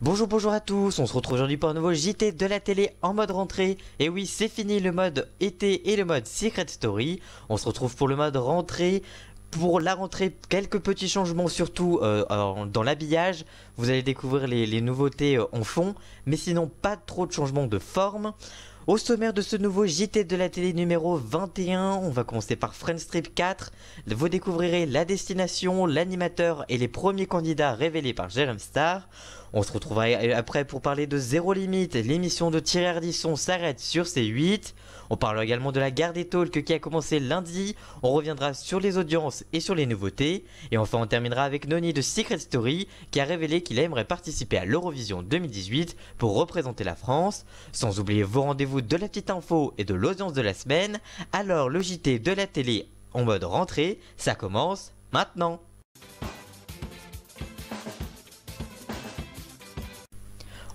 Bonjour bonjour à tous, on se retrouve aujourd'hui pour un nouveau JT de la télé en mode rentrée. Et oui, c'est fini le mode été et le mode Secret Story. On se retrouve pour le mode rentrée. Pour la rentrée, quelques petits changements surtout euh, dans l'habillage. Vous allez découvrir les, nouveautés euh, en fond, mais sinon pas trop de changements de forme. Au sommaire de ce nouveau JT de la télé numéro 21, on va commencer par Friendstrip 4. Vous découvrirez la destination, l'animateur et les premiers candidats révélés par Jérém Star. On se retrouvera après pour parler de Zéro Limite. L'émission de Thierry Ardisson s'arrête sur C8. On parlera également de la guerre des talks qui a commencé lundi. On reviendra sur les audiences et sur les nouveautés. Et enfin, on terminera avec Noni de Secret Story qui a révélé qu'il aimerait participer à l'Eurovision 2018 pour représenter la France. Sans oublier vos rendez-vous de la petite info et de l'audience de la semaine. Alors, le JT de la télé en mode rentrée, ça commence maintenant.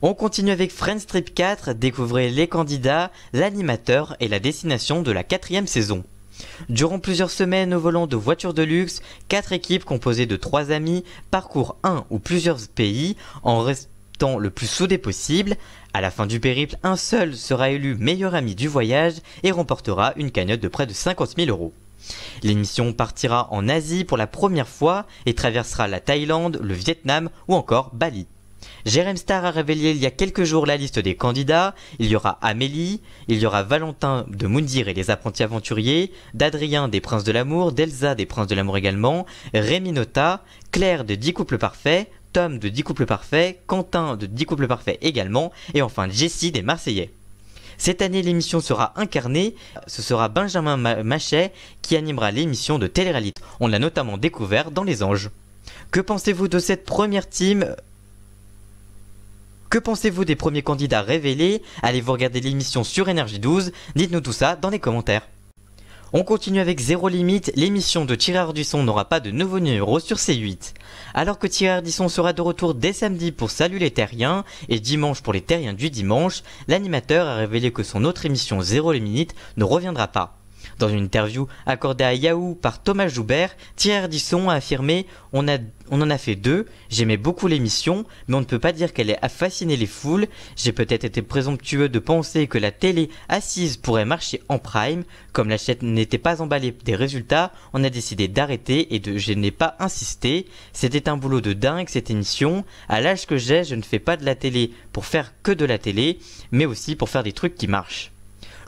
On continue avec Friends Trip 4, découvrez les candidats, l'animateur et la destination de la quatrième saison. Durant plusieurs semaines au volant de voitures de luxe, quatre équipes composées de trois amis parcourent un ou plusieurs pays en restant le plus soudés possible. À la fin du périple, un seul sera élu meilleur ami du voyage et remportera une cagnotte de près de 50 000 euros. L'émission partira en Asie pour la première fois et traversera la Thaïlande, le Vietnam ou encore Bali. Jérém Star a révélé il y a quelques jours la liste des candidats. Il y aura Amélie, il y aura Valentin de Moundir et les apprentis aventuriers, d'Adrien des Princes de l'amour, d'Elsa des Princes de l'amour également, Rémi Nota, Claire de 10 couples parfaits, Tom de 10 couples parfaits, Quentin de 10 couples parfaits également, et enfin Jessie des Marseillais. Cette année, l'émission sera incarnée. Ce sera Benjamin Machet qui animera l'émission de télé On l'a notamment découvert dans Les Anges. Que pensez-vous de cette première team? Que pensez-vous des premiers candidats révélés? Allez-vous regarder l'émission sur Énergie 12 Dites-nous tout ça dans les commentaires. On continue avec Zéro Limite, l'émission de Thierry du son n'aura pas de nouveau numéro sur C8. Alors que Thierry Ardisson sera de retour dès samedi pour Salut les Terriens et dimanche pour les Terriens du dimanche, l'animateur a révélé que son autre émission Zéro Limite ne reviendra pas. Dans une interview accordée à Yahoo par Thomas Joubert, Thierry Ardisson a affirmé on, en a fait deux, j'aimais beaucoup l'émission, mais on ne peut pas dire qu'elle ait fasciné les foules. J'ai peut-être été présomptueux de penser que la télé assise pourrait marcher en prime. Comme la chaîne n'était pas emballée des résultats, on a décidé d'arrêter et de je n'ai pas insisté. C'était un boulot de dingue cette émission. À l'âge que j'ai, je ne fais pas de la télé pour faire que de la télé, mais aussi pour faire des trucs qui marchent.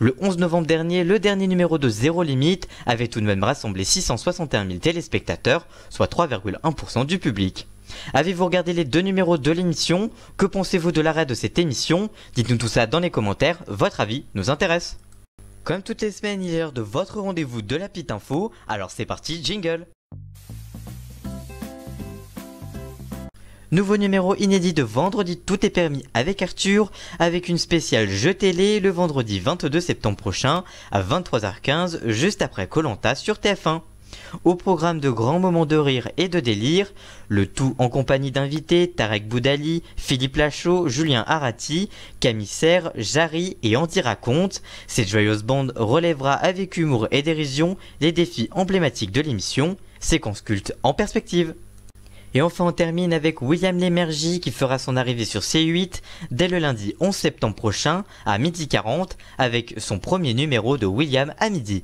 Le 11 novembre dernier, le dernier numéro de Zéro Limite avait tout de même rassemblé 661 000 téléspectateurs, soit 3,1% du public. Avez-vous regardé les deux numéros de l'émission? Que pensez-vous de l'arrêt de cette émission? Dites-nous tout ça dans les commentaires, votre avis nous intéresse. Comme toutes les semaines, il est l'heure de votre rendez-vous de la petite info, alors c'est parti, jingle Nouveau numéro inédit de vendredi Tout est permis avec Arthur, avec une spéciale jeu télé le vendredi 22 septembre prochain à 23h15, juste après Colanta sur TF1. Au programme de grands moments de rire et de délire, le tout en compagnie d'invités Tarek Boudali, Philippe Lachaud, Julien Arati, Camille Serre, Jarry et Andy Raconte. Cette joyeuse bande relèvera avec humour et dérision les défis emblématiques de l'émission, séquence culte en perspective. Et enfin on termine avec William Lémergie qui fera son arrivée sur C8 dès le lundi 11 septembre prochain à 12h40 avec son premier numéro de William à midi.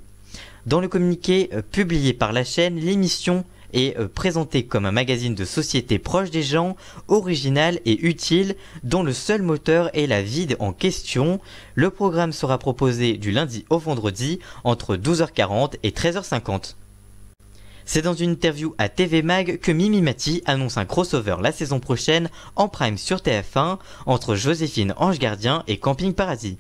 Dans le communiqué euh, publié par la chaîne, l'émission est euh, présentée comme un magazine de société proche des gens, original et utile, dont le seul moteur est la vide en question. Le programme sera proposé du lundi au vendredi entre 12h40 et 13h50. C'est dans une interview à TV Mag que Mimi Mati annonce un crossover la saison prochaine en prime sur TF1 entre Joséphine Ange Gardien et Camping Paradis.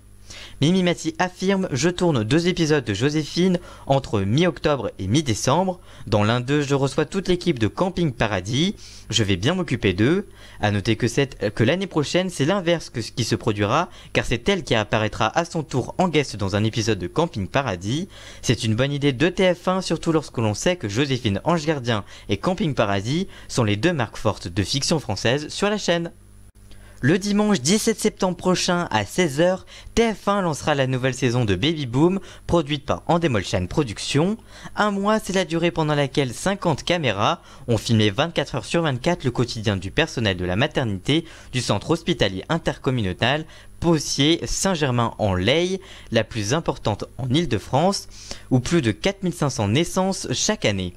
Mimi Mati affirme Je tourne deux épisodes de Joséphine entre mi-octobre et mi-décembre. Dans l'un d'eux, je reçois toute l'équipe de Camping Paradis. Je vais bien m'occuper d'eux. À noter que, l'année prochaine, c'est l'inverse que ce qui se produira, car c'est elle qui apparaîtra à son tour en guest dans un épisode de Camping Paradis. C'est une bonne idée de TF1, surtout lorsque l'on sait que Joséphine Ange Gardien et Camping Paradis sont les deux marques fortes de fiction française sur la chaîne. Le dimanche 17 septembre prochain à 16h, TF1 lancera la nouvelle saison de Baby Boom, produite par Endemolchan Productions. Un mois, c'est la durée pendant laquelle 50 caméras ont filmé 24 heures sur 24 le quotidien du personnel de la maternité du centre hospitalier intercommunal Possier Saint-Germain-en-Laye, la plus importante en Île-de-France, où plus de 4500 naissances chaque année.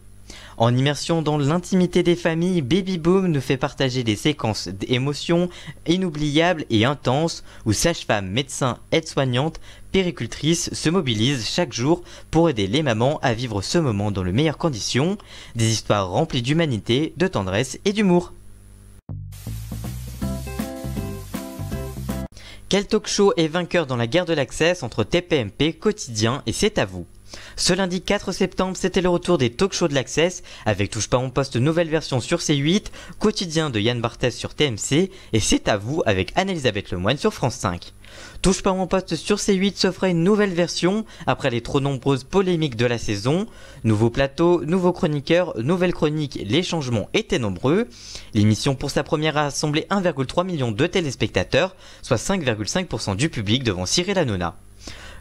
En immersion dans l'intimité des familles, Baby Boom nous fait partager des séquences d'émotions inoubliables et intenses où sages-femmes, médecins, aides-soignantes, péricultrices se mobilisent chaque jour pour aider les mamans à vivre ce moment dans les meilleures conditions. Des histoires remplies d'humanité, de tendresse et d'humour. Quel talk show est vainqueur dans la guerre de l'accès entre TPMP, Quotidien et C'est à vous ce lundi 4 septembre, c'était le retour des talk shows de l'Access, avec Touche pas mon poste nouvelle version sur C8, quotidien de Yann Barthès sur TMC, et C'est à vous avec Anne-Elisabeth Lemoine sur France 5. Touche pas mon poste sur C8 s'offrait une nouvelle version après les trop nombreuses polémiques de la saison. Nouveau plateau, nouveaux chroniqueurs, nouvelle chronique, les changements étaient nombreux. L'émission pour sa première a rassemblé 1,3 million de téléspectateurs, soit 5,5% du public devant Cyril Hanouna.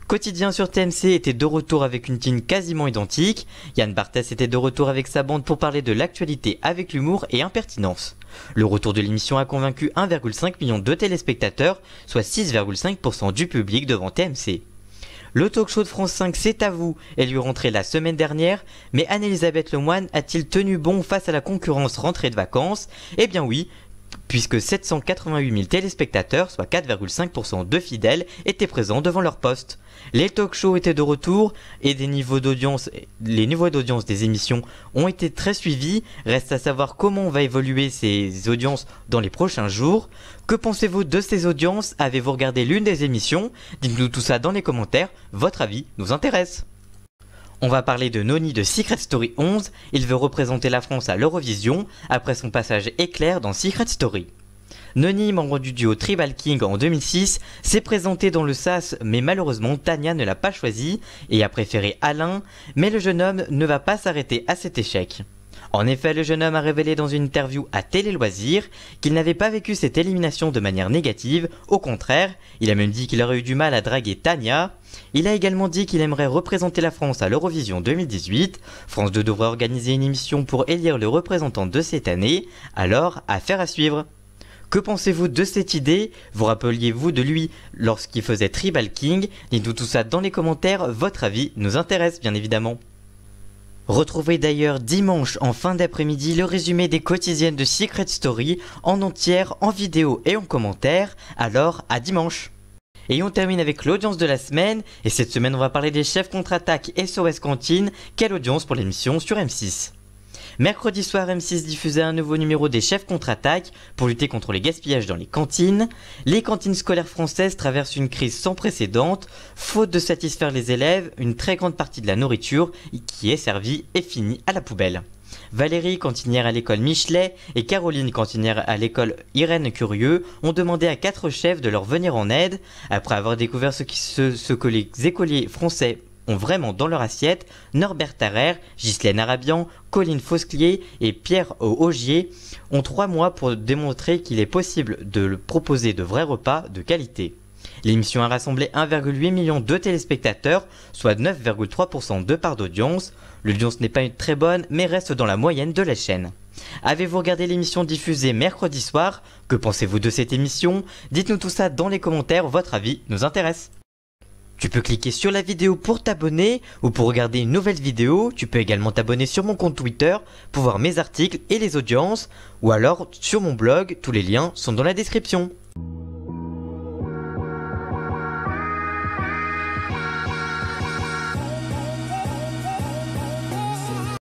Quotidien sur TMC était de retour avec une team quasiment identique. Yann Barthès était de retour avec sa bande pour parler de l'actualité avec l'humour et impertinence. Le retour de l'émission a convaincu 1,5 million de téléspectateurs, soit 6,5% du public devant TMC. Le talk show de France 5, c'est à vous, est lui rentré la semaine dernière, mais Anne-Elisabeth Lemoine a-t-il tenu bon face à la concurrence rentrée de vacances? Eh bien oui, puisque 788 000 téléspectateurs, soit 4,5% de fidèles, étaient présents devant leur poste. Les talk shows étaient de retour et les niveaux d'audience des émissions ont été très suivis. Reste à savoir comment va évoluer ces audiences dans les prochains jours. Que pensez-vous de ces audiences? Avez-vous regardé l'une des émissions? Dites-nous tout ça dans les commentaires. Votre avis nous intéresse. On va parler de Noni de Secret Story 11, il veut représenter la France à l'Eurovision après son passage éclair dans Secret Story. Noni, membre du duo Tribal King en 2006, s'est présenté dans le SAS mais malheureusement Tania ne l'a pas choisi et a préféré Alain, mais le jeune homme ne va pas s'arrêter à cet échec. En effet, le jeune homme a révélé dans une interview à Télé Loisirs qu'il n'avait pas vécu cette élimination de manière négative, au contraire, il a même dit qu'il aurait eu du mal à draguer Tania. Il a également dit qu'il aimerait représenter la France à l'Eurovision 2018. France 2 devrait organiser une émission pour élire le représentant de cette année, alors affaire à suivre. Que pensez-vous de cette idée? Vous rappeliez-vous de lui lorsqu'il faisait Tribal King? Dites-nous tout ça dans les commentaires, votre avis nous intéresse bien évidemment. Retrouvez d'ailleurs dimanche en fin d'après-midi le résumé des quotidiennes de Secret Story en entière, en vidéo et en commentaire. Alors à dimanche et on termine avec l'audience de la semaine, et cette semaine on va parler des chefs contre-attaque SOS Cantine. Quelle audience pour l'émission sur M6 Mercredi soir, M6 diffusait un nouveau numéro des chefs contre-attaque pour lutter contre les gaspillages dans les cantines. Les cantines scolaires françaises traversent une crise sans précédent. Faute de satisfaire les élèves, une très grande partie de la nourriture qui est servie est finie à la poubelle. Valérie, cantinière à l'école Michelet, et Caroline, cantinière à l'école Irène Curieux, ont demandé à quatre chefs de leur venir en aide. Après avoir découvert ce, que les écoliers français ont vraiment dans leur assiette Norbert Tarrer, Ghislaine Arabian, Colline Fosclier et Pierre Augier ont trois mois pour démontrer qu'il est possible de proposer de vrais repas de qualité. L'émission a rassemblé 1,8 million de téléspectateurs, soit 9,3% de part d'audience. L'audience n'est pas une très bonne, mais reste dans la moyenne de la chaîne. Avez-vous regardé l'émission diffusée mercredi soir? Que pensez-vous de cette émission? Dites-nous tout ça dans les commentaires, votre avis nous intéresse. Tu peux cliquer sur la vidéo pour t'abonner ou pour regarder une nouvelle vidéo. Tu peux également t'abonner sur mon compte Twitter pour voir mes articles et les audiences ou alors sur mon blog. Tous les liens sont dans la description.